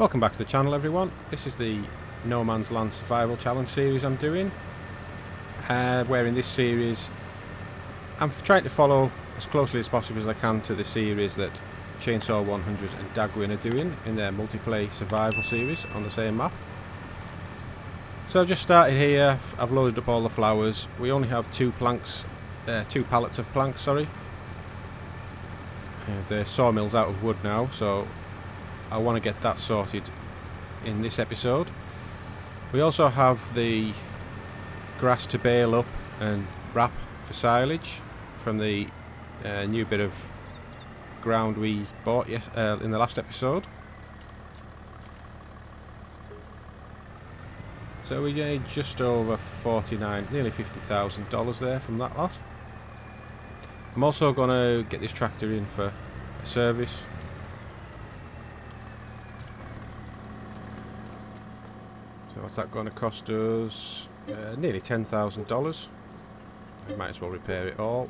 Welcome back to the channel everyone. This is the No Man's Land Survival Challenge series I'm doing. Uh, where in this series I'm trying to follow as closely as possible as I can to the series that Chainsaw 100 and Daggerwin are doing in their multiplayer survival series on the same map. So I've just started here, I've loaded up all the flowers. We only have two planks, uh, two pallets of planks, sorry. Uh, the sawmill's out of wood now, so I want to get that sorted in this episode. We also have the grass to bale up and wrap for silage from the uh, new bit of ground we bought yes, uh, in the last episode. So we made just over 49, nearly $50,000 there from that lot. I'm also going to get this tractor in for a service. So what's that going to cost us? Uh, nearly $10,000. We might as well repair it all.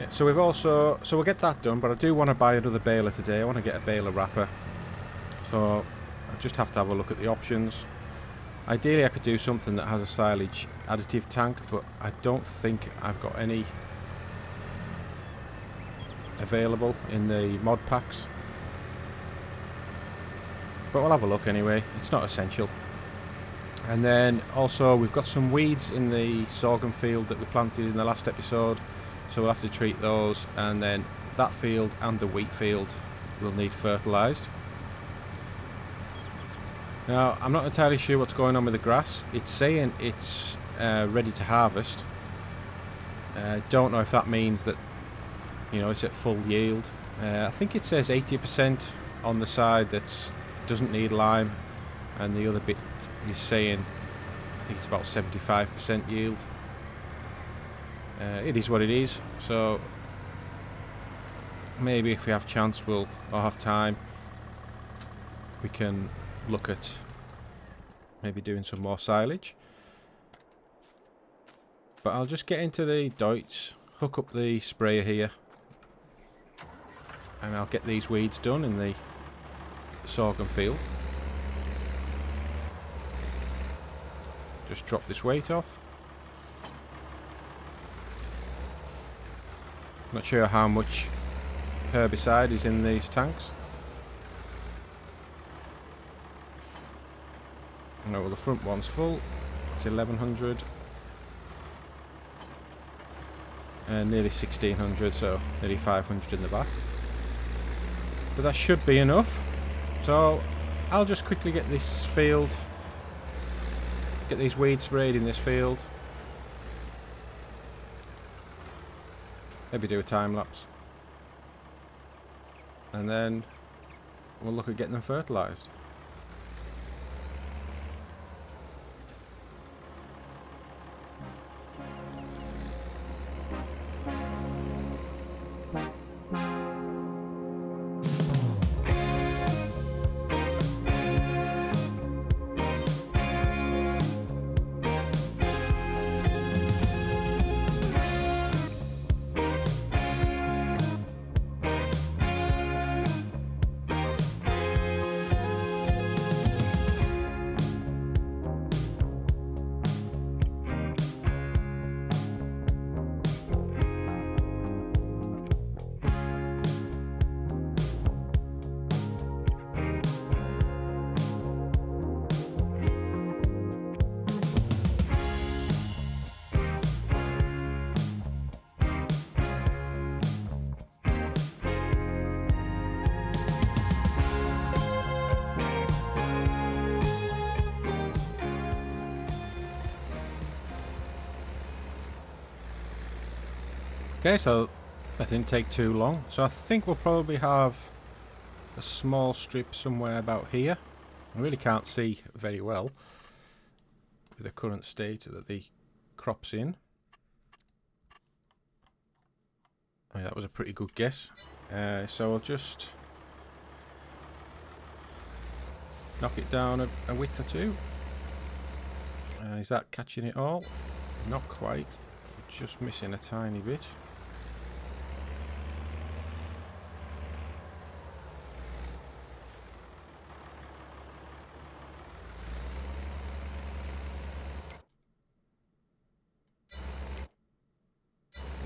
Yeah, so we've also, so we'll get that done, but I do want to buy another baler today. I want to get a baler wrapper. So I just have to have a look at the options. Ideally I could do something that has a silage additive tank, but I don't think I've got any available in the mod packs. But we'll have a look anyway, it's not essential. And then also we've got some weeds in the sorghum field that we planted in the last episode. So we'll have to treat those and then that field and the wheat field will need fertilised. Now, I'm not entirely sure what's going on with the grass. It's saying it's uh, ready to harvest. Uh, don't know if that means that, you know, it's at full yield. Uh, I think it says 80% on the side that doesn't need lime, and the other bit is saying, I think it's about 75% yield. Uh, it is what it is, so maybe if we have chance, we'll, or have time, we can look at maybe doing some more silage. But I'll just get into the Deutz, hook up the sprayer here, and I'll get these weeds done in the sorghum field. Just drop this weight off. Not sure how much herbicide is in these tanks. No, well the front one's full. It's 1100. And uh, nearly 1600, so nearly 500 in the back. But that should be enough. So I'll just quickly get this field, get these weeds sprayed in this field. Maybe do a time lapse. And then we'll look at getting them fertilised. Okay, so that didn't take too long. So I think we'll probably have a small strip somewhere about here. I really can't see very well with the current state that the crop's in. I mean, that was a pretty good guess. Uh, so I'll just knock it down a, a width or two. Uh, is that catching it all? Not quite. Just missing a tiny bit.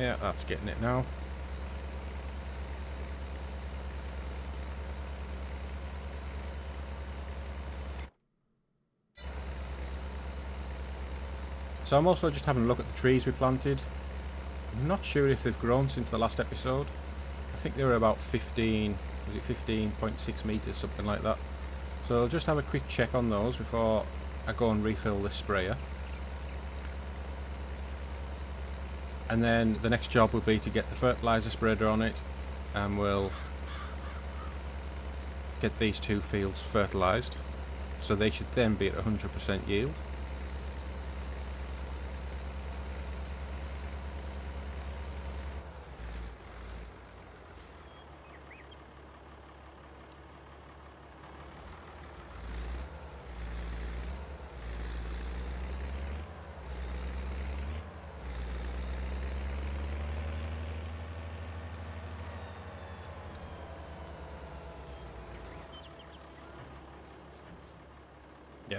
Yeah, that's getting it now. So I'm also just having a look at the trees we planted. I'm not sure if they've grown since the last episode. I think they were about 15, was it 15.6 metres, something like that. So I'll just have a quick check on those before I go and refill the sprayer. And then the next job will be to get the fertiliser spreader on it and we'll get these two fields fertilised. So they should then be at 100% yield.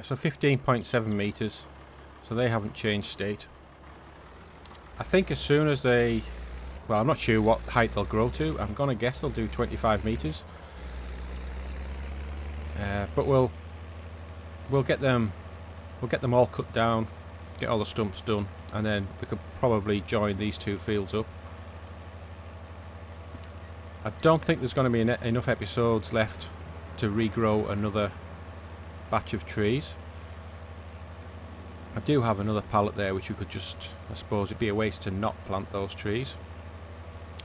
So 15.7 metres. So they haven't changed state. I think as soon as they... Well, I'm not sure what height they'll grow to. I'm going to guess they'll do 25 metres. Uh, but we'll... We'll get them... We'll get them all cut down. Get all the stumps done. And then we could probably join these two fields up. I don't think there's going to be enough episodes left to regrow another batch of trees. I do have another pallet there which we could just, I suppose it'd be a waste to not plant those trees.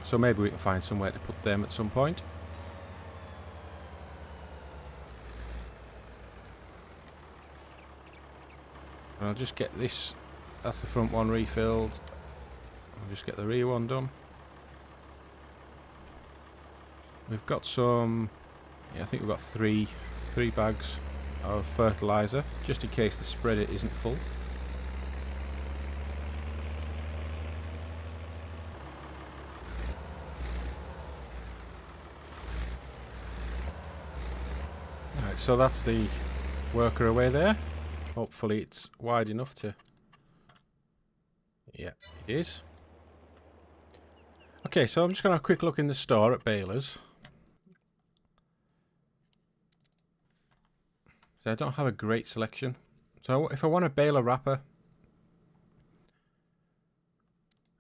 So maybe we can find somewhere to put them at some point. I'll just get this, that's the front one refilled. I'll just get the rear one done. We've got some, yeah I think we've got three, three bags of fertilizer just in case the spreader isn't full. Right, so that's the worker away there. Hopefully it's wide enough to... Yeah, it is. Okay, so I'm just going to have a quick look in the store at balers. So I don't have a great selection. So if I want to bale a wrapper,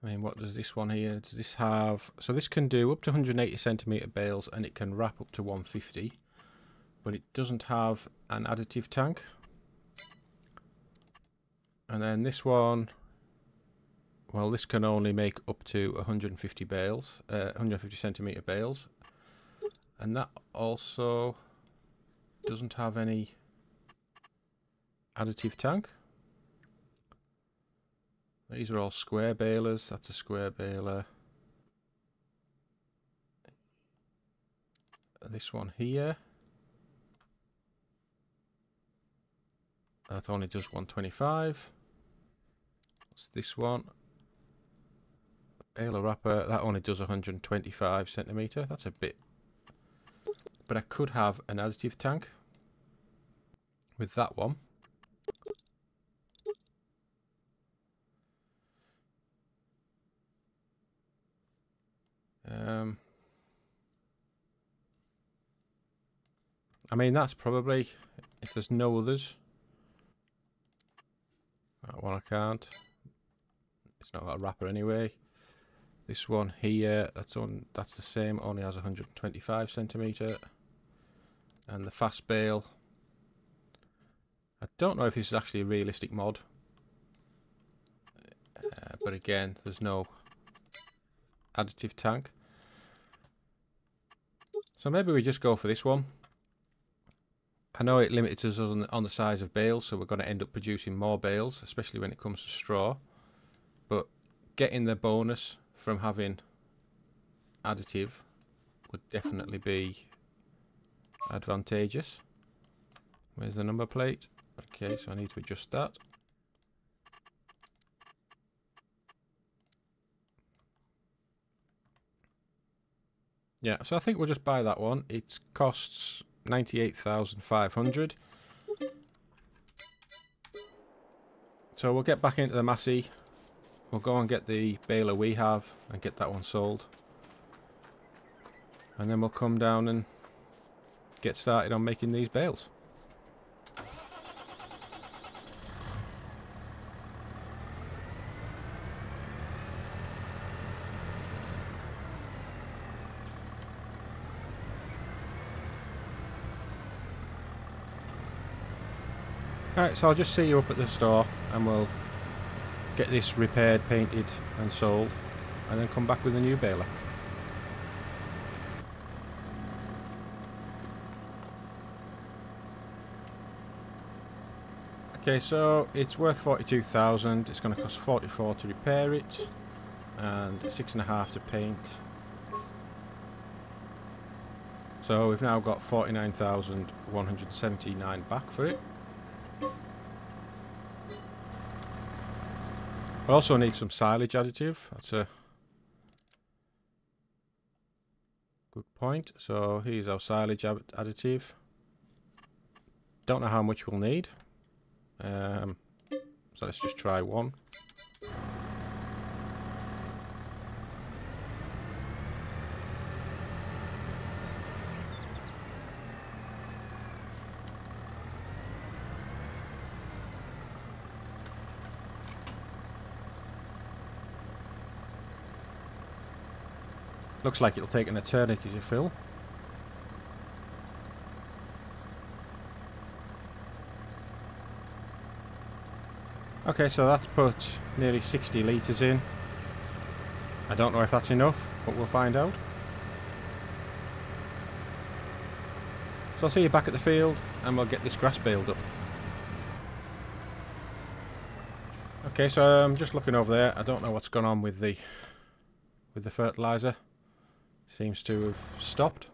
I mean, what does this one here? Does this have... So this can do up to 180 centimeter bales and it can wrap up to 150. But it doesn't have an additive tank. And then this one... Well, this can only make up to 150 bales, uh, 150 centimeter bales. And that also doesn't have any additive tank. These are all square balers. That's a square baler. This one here. That only does 125. What's this one? Baler wrapper. That only does 125 centimeter. That's a bit. But I could have an additive tank with that one. I mean, that's probably, if there's no others. That one I can't. It's not a wrapper anyway. This one here, that's on. That's the same, only has 125 centimeter. And the fast bale. I don't know if this is actually a realistic mod. Uh, but again, there's no additive tank. So maybe we just go for this one. I know it limits us on, on the size of bales, so we're going to end up producing more bales, especially when it comes to straw. But getting the bonus from having additive would definitely be advantageous. Where's the number plate? Okay, so I need to adjust that. Yeah, so I think we'll just buy that one. It costs 98,500. So we'll get back into the Massey. we'll go and get the baler we have and get that one sold. And then we'll come down and get started on making these bales. Right, so I'll just see you up at the store and we'll get this repaired, painted and sold and then come back with a new baler. Okay, so it's worth 42,000. It's going to cost 44 to repair it and six and a half to paint. So we've now got 49,179 back for it. I also need some silage additive. That's a good point. So here's our silage additive. Don't know how much we'll need. Um, so let's just try one. Looks like it'll take an eternity to fill. Okay, so that's put nearly 60 litres in. I don't know if that's enough, but we'll find out. So I'll see you back at the field and we'll get this grass baled up. Okay, so I'm just looking over there. I don't know what's gone on with the with the fertilizer. Seems to have stopped.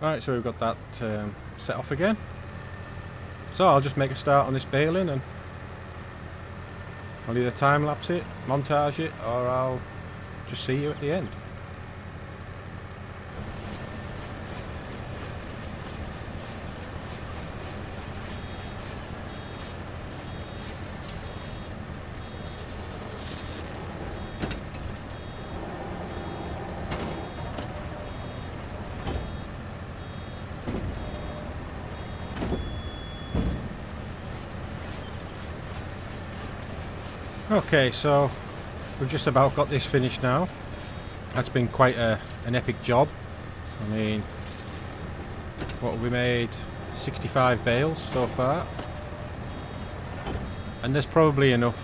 Right, so we've got that um, set off again. So I'll just make a start on this baling and I'll either time lapse it, montage it, or I'll just see you at the end. Okay, so we've just about got this finished now. That's been quite a, an epic job. I mean, what we made? 65 bales so far. And there's probably enough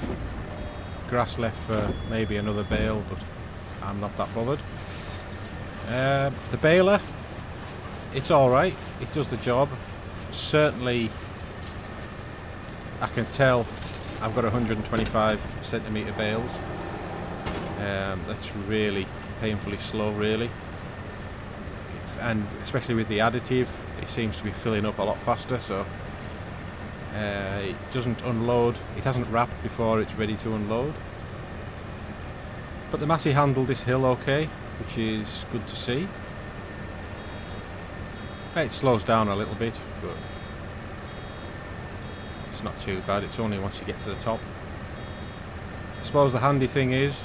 grass left for maybe another bale, but I'm not that bothered. Uh, the baler, it's alright. It does the job. Certainly, I can tell I've got 125 centimetre bales. Um, that's really painfully slow, really. And especially with the additive, it seems to be filling up a lot faster, so uh, it doesn't unload. It hasn't wrapped before it's ready to unload. But the Massey handled this hill okay, which is good to see. It slows down a little bit, but it's not too bad. It's only once you get to the top. I suppose the handy thing is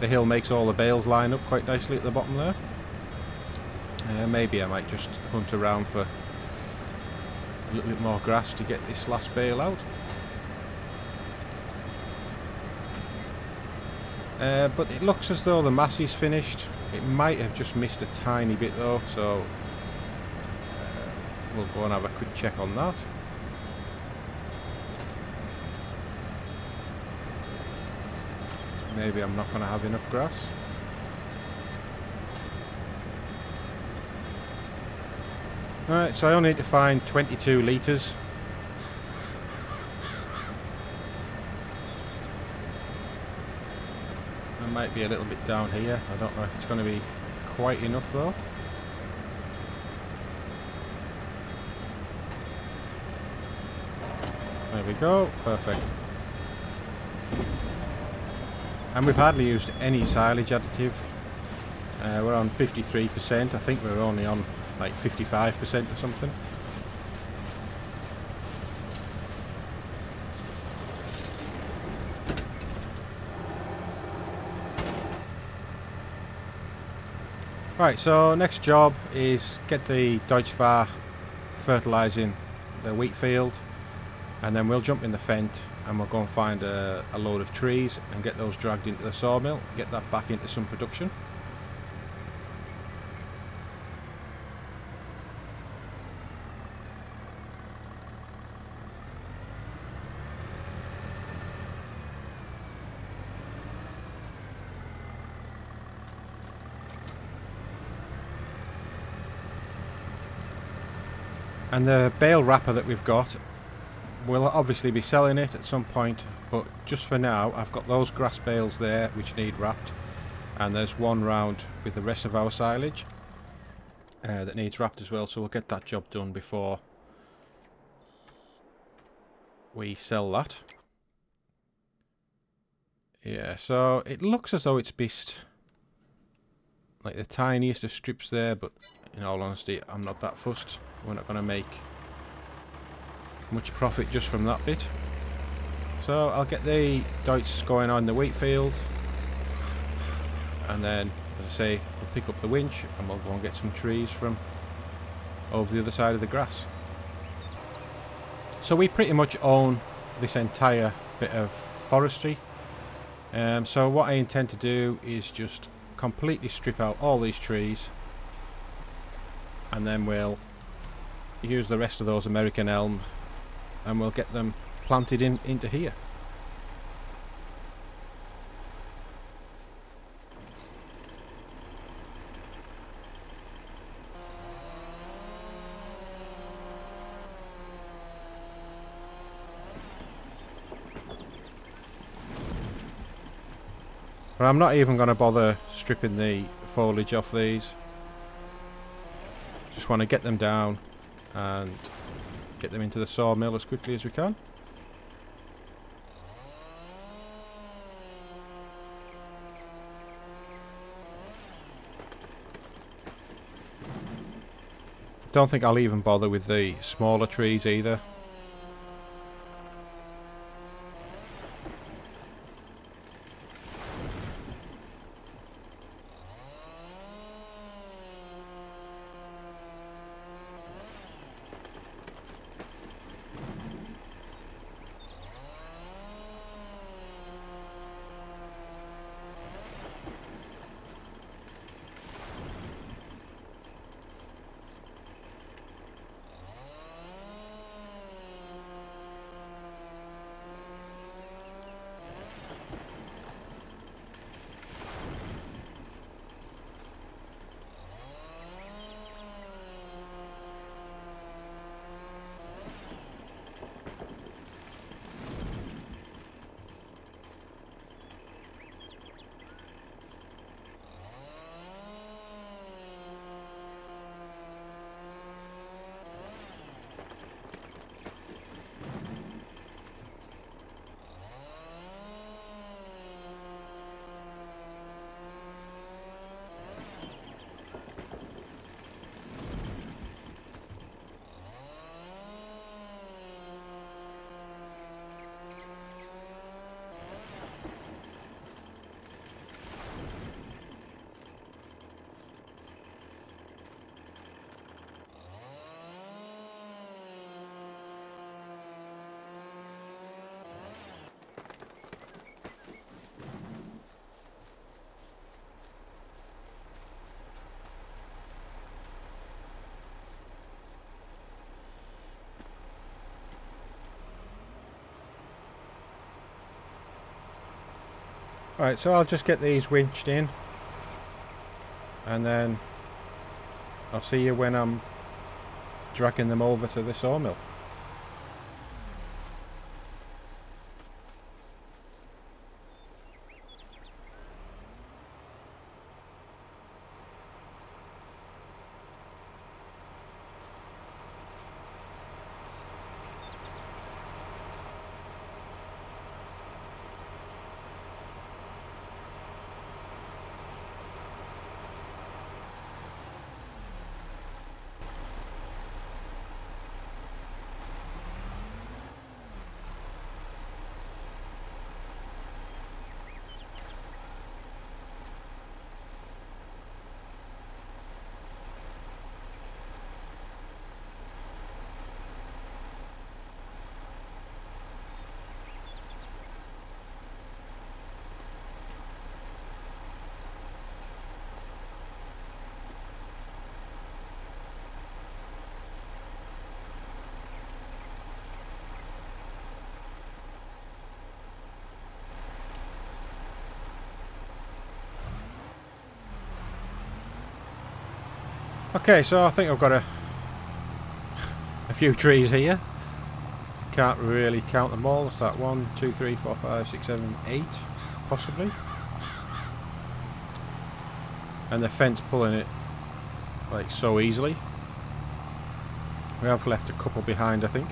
the hill makes all the bales line up quite nicely at the bottom there. Uh, maybe I might just hunt around for a little bit more grass to get this last bale out. Uh, but it looks as though the mass is finished. It might have just missed a tiny bit though, so uh, we'll go and have a quick check on that. Maybe I'm not going to have enough grass. Alright, so I only need to find 22 litres. I might be a little bit down here. I don't know if it's going to be quite enough though. There we go, perfect. And we've hardly used any silage additive. Uh, we're on 53%, I think we're only on like 55% or something. Right, so next job is get the Deutz-Fahr fertilising the wheat field and then we'll jump in the Fendt and we'll go and find a, a load of trees and get those dragged into the sawmill, get that back into some production. And the bale wrapper that we've got, we'll obviously be selling it at some point, but just for now, I've got those grass bales there which need wrapped, and there's one round with the rest of our silage uh, that needs wrapped as well, so we'll get that job done before we sell that. Yeah, so it looks as though it's beast like the tiniest of strips there, but in all honesty, I'm not that fussed. We're not going to make much profit just from that bit. So I'll get the Deutz going on the wheat field. And then, as I say, we'll pick up the winch and we'll go and get some trees from over the other side of the grass. So we pretty much own this entire bit of forestry. Um, so what I intend to do is just completely strip out all these trees and then we'll use the rest of those American elms and we'll get them planted in into here. But I'm not even going to bother stripping the foliage off these. Just want to get them down and get them into the sawmill as quickly as we can. Don't think I'll even bother with the smaller trees either. Right, so I'll just get these winched in. And then I'll see you when I'm dragging them over to the sawmill. Okay, so I think I've got a a few trees here. Can't really count them all. What's that? One, two, three, four, five, six, seven, eight, possibly. And the Fendt pulling it like so easily. We have left a couple behind, I think.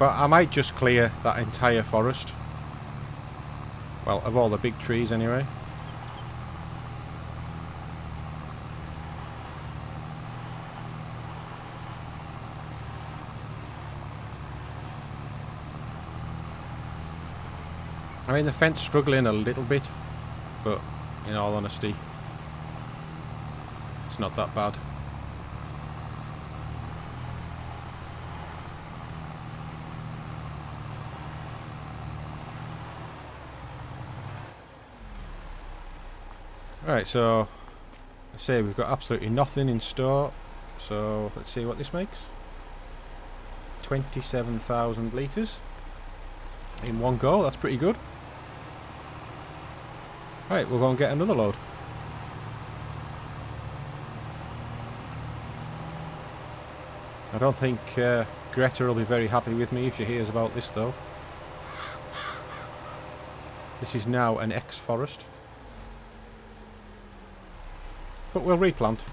But I might just clear that entire forest. Well, of all the big trees anyway. Mean, the Fendt struggling a little bit, but in all honesty, it's not that bad. Alright, so I say we've got absolutely nothing in store, so let's see what this makes. 27,000 litres in one go, that's pretty good. Right, we'll go and get another load. I don't think uh, Greta will be very happy with me if she hears about this though. This is now an ex-forest. But we'll replant.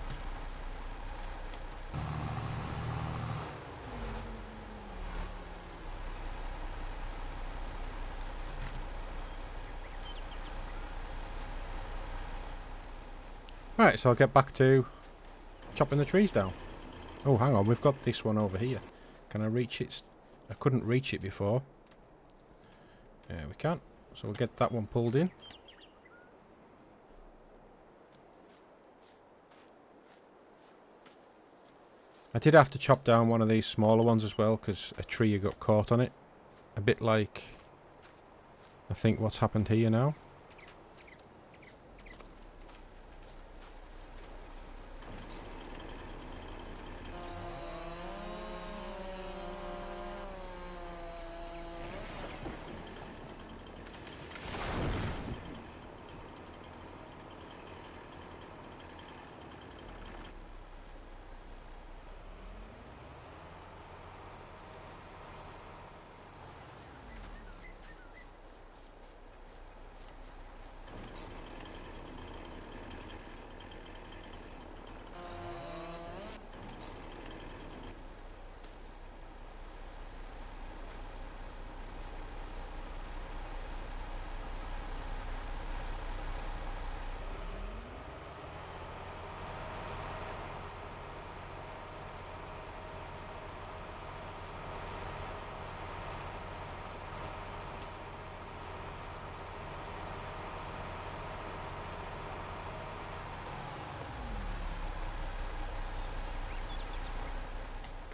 Right, so I'll get back to chopping the trees down. Oh, hang on, we've got this one over here. Can I reach it? I couldn't reach it before. Yeah, we can. So we'll get that one pulled in. I did have to chop down one of these smaller ones as well because a tree got caught on it. A bit like, I think what's happened here now.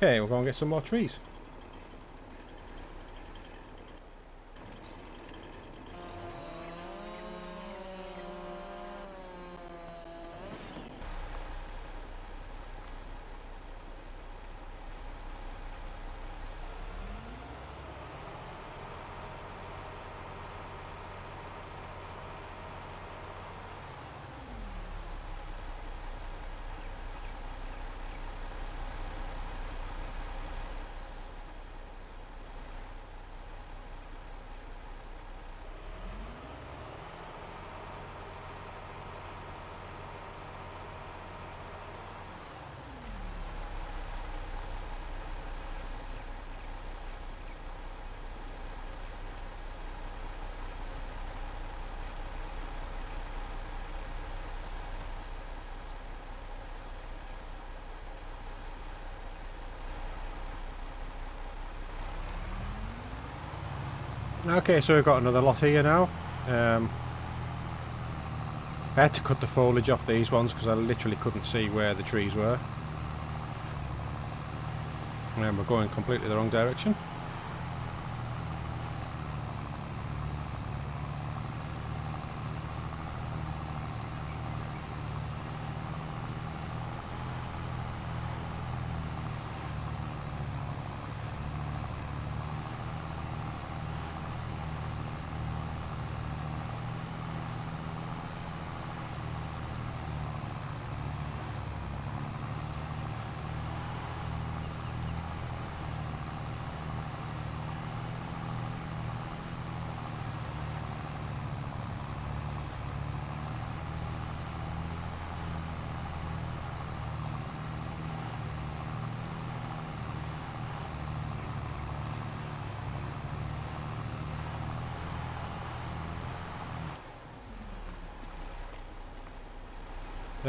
Okay, we're going to get some more trees. Okay, so we've got another lot here now. Um, I had to cut the foliage off these ones because I literally couldn't see where the trees were. And we're going completely the wrong direction.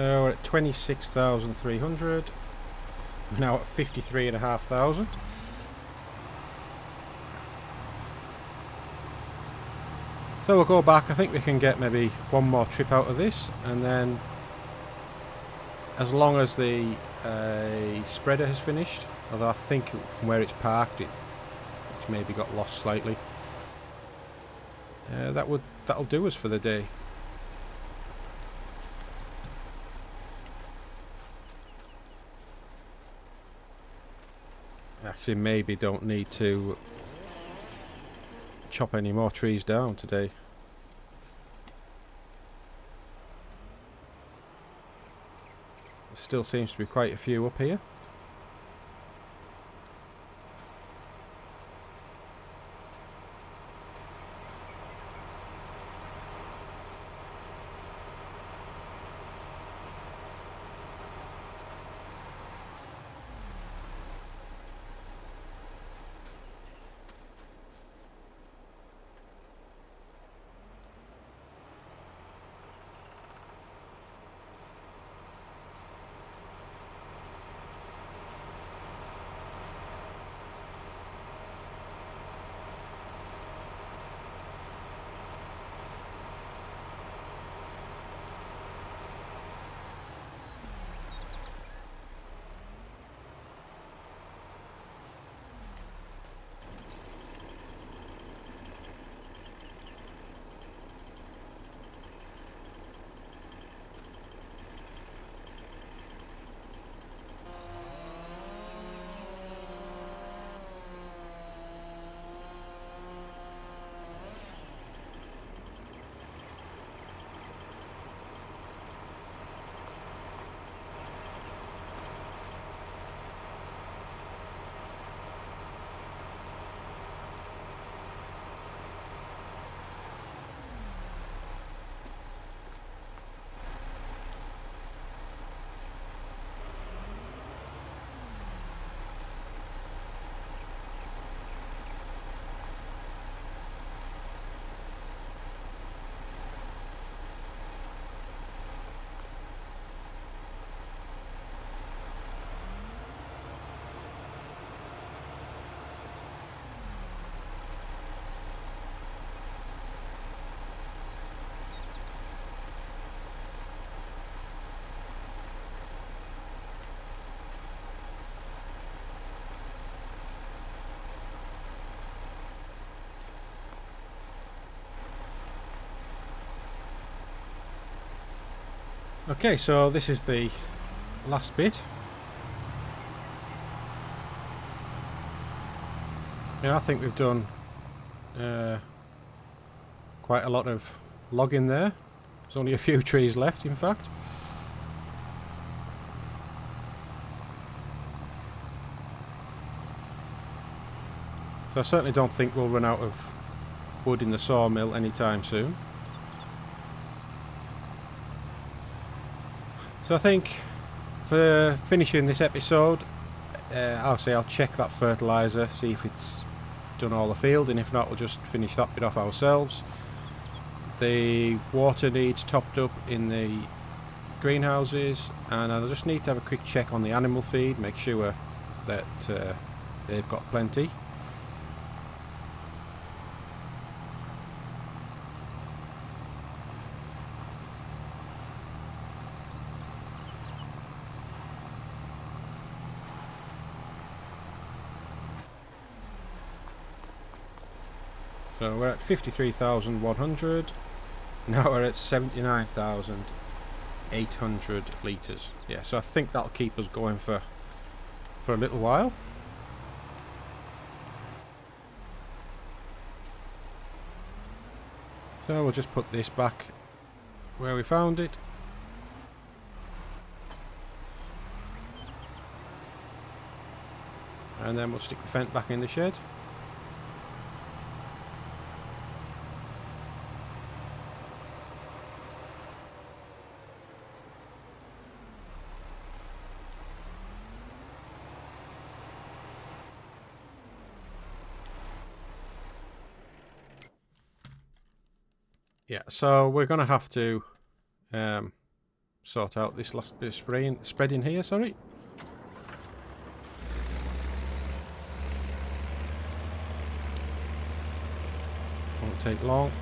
Uh, we're at 26,300. We're now at 53,500. So we'll go back. I think we can get maybe one more trip out of this. And then, as long as the uh, spreader has finished, although I think from where it's parked, it, it's maybe got lost slightly. Uh, that would that'll do us for the day. Actually, maybe don't need to chop any more trees down today. There still seems to be quite a few up here. Okay, so this is the last bit. Yeah, I think we've done uh, quite a lot of logging there. There's only a few trees left, in fact. So I certainly don't think we'll run out of wood in the sawmill anytime soon. So I think for finishing this episode, uh, I'll say I'll check that fertiliser, see if it's done all the field, and if not, we'll just finish that bit off ourselves. The water needs topped up in the greenhouses, and I just need to have a quick check on the animal feed, make sure that uh, they've got plenty. So we're at 53,100. Now we're at 79,800 litres. Yeah, so I think that'll keep us going for for a little while. So we'll just put this back where we found it. And then we'll stick the fence back in the shed. Yeah, so we're going to have to um, sort out this last bit of spraying, spreading here, sorry. Won't take long.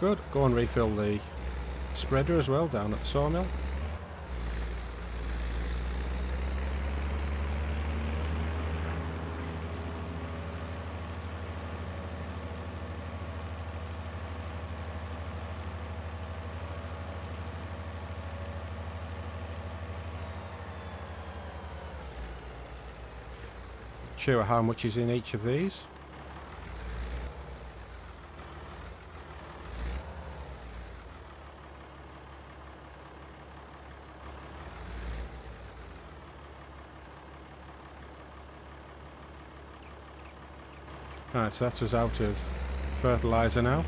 Good. Go and refill the spreader as well down at the sawmill. Sure how much is in each of these. So that's us out of fertiliser now.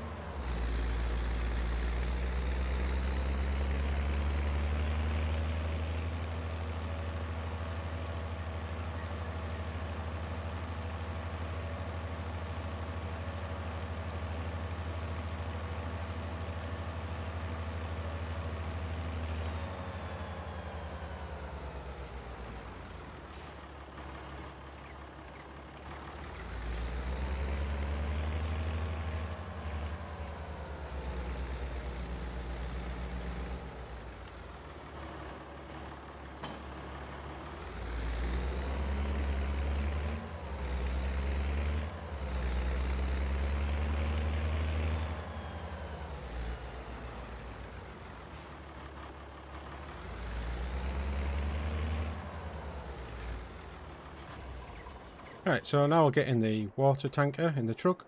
Right, so now we'll get in the water tanker in the truck.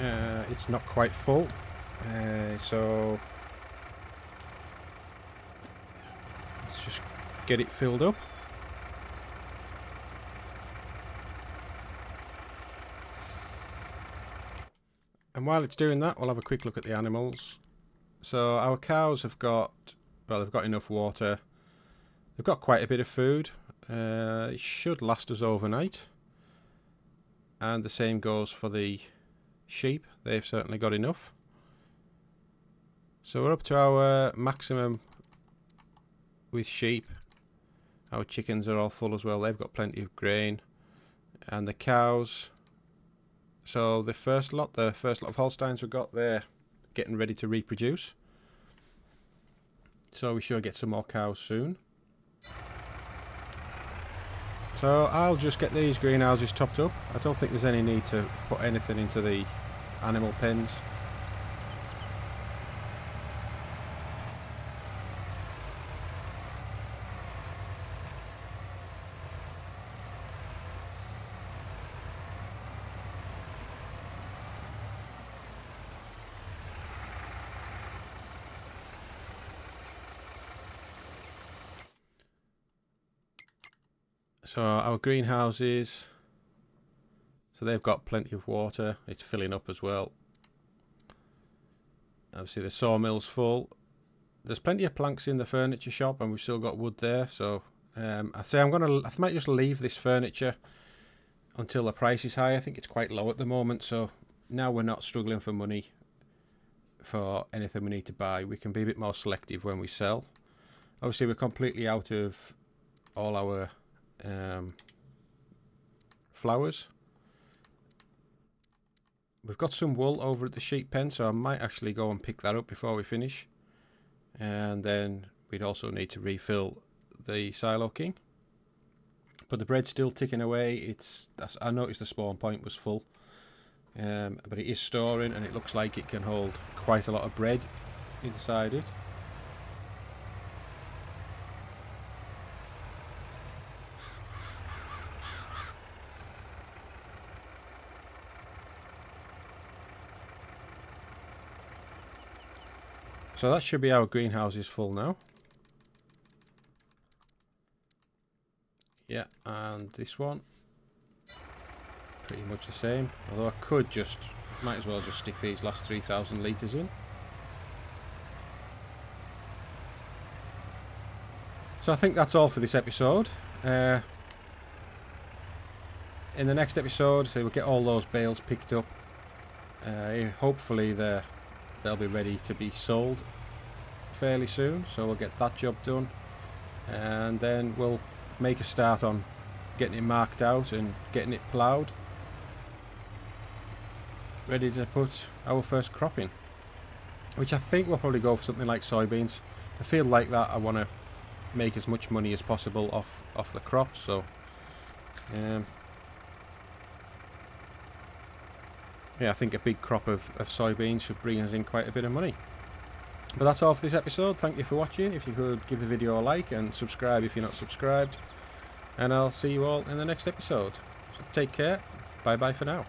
Uh, it's not quite full, uh, so let's just get it filled up. And while it's doing that, we'll have a quick look at the animals. So our cows have got, well, they've got enough water. They've got quite a bit of food. Uh, it should last us overnight. And the same goes for the sheep. They've certainly got enough. So we're up to our maximum with sheep. Our chickens are all full as well. They've got plenty of grain. And the cows. So the first lot, the first lot of Holsteins we've got, they're getting ready to reproduce. So we should get some more cows soon. So I'll just get these greenhouses topped up. I don't think there's any need to put anything into the animal pens. So our greenhouses, so they've got plenty of water. It's filling up as well. Obviously the sawmill's full. There's plenty of planks in the furniture shop and we've still got wood there. So um, I say I'm gonna, I might just leave this furniture until the price is high. I think it's quite low at the moment. So now we're not struggling for money for anything we need to buy. We can be a bit more selective when we sell. Obviously we're completely out of all our um, flowers. we've got some wool over at the sheep pen, so I might actually go and pick that up before we finish. And then we'd also need to refill the silo king. But the bread's still ticking away. It's I noticed the spawn point was full. Um, but it is storing and it looks like it can hold quite a lot of bread inside it. So that should be our greenhouses full now. Yeah, and this one. Pretty much the same. Although I could just, might as well just stick these last 3,000 litres in. So I think that's all for this episode. Uh, in the next episode, so we'll get all those bales picked up. Uh, hopefully they're they'll be ready to be sold fairly soon so we'll get that job done. And then we'll make a start on getting it marked out and getting it ploughed. Ready to put our first crop in which I think we'll probably go for something like soybeans. I feel like that. I want to make as much money as possible off off the crop so um, yeah, I think a big crop of, of soybeans should bring us in quite a bit of money. But that's all for this episode. Thank you for watching. If you could give the video a like and subscribe if you're not subscribed. And I'll see you all in the next episode. So take care. Bye bye for now.